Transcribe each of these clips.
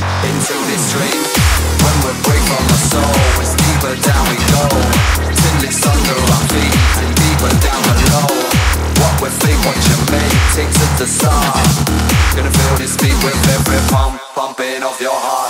into this dream When we break from our soul It's deeper down we go. Till it's under our feet And deeper down below. What we think, to the Gonna feel this beat with every pump Pumping of your heart.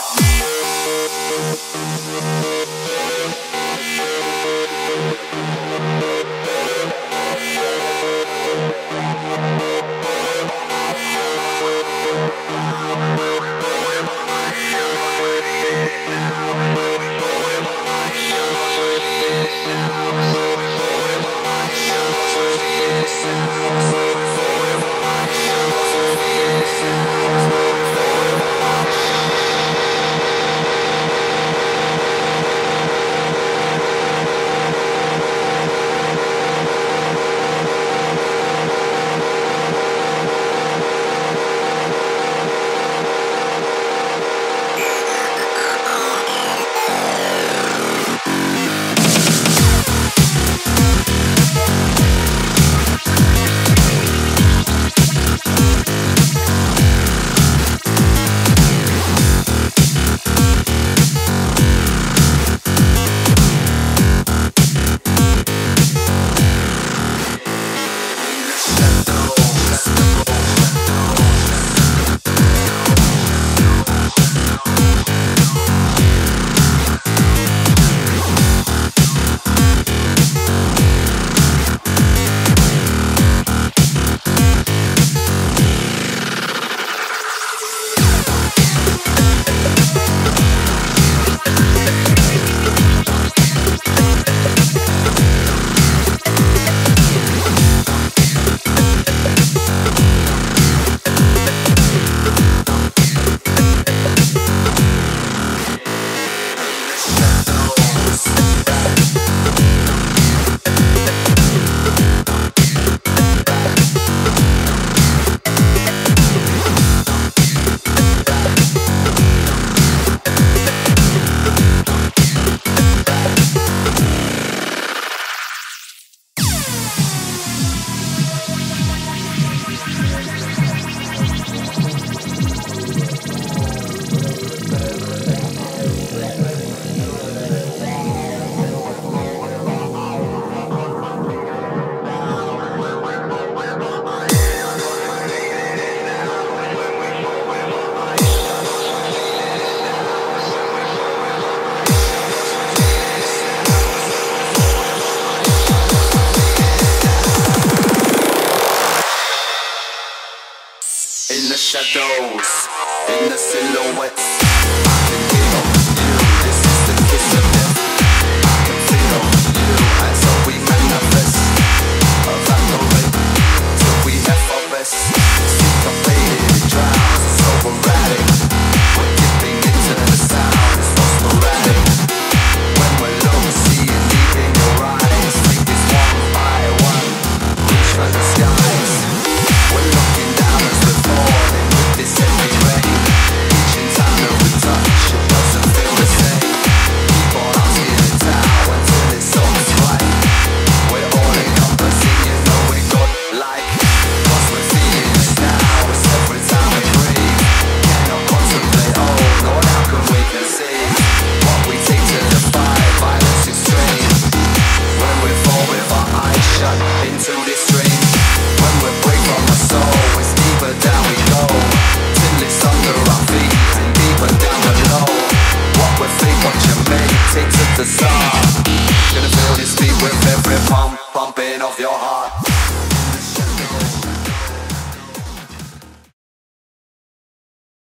shadows in the silhouette.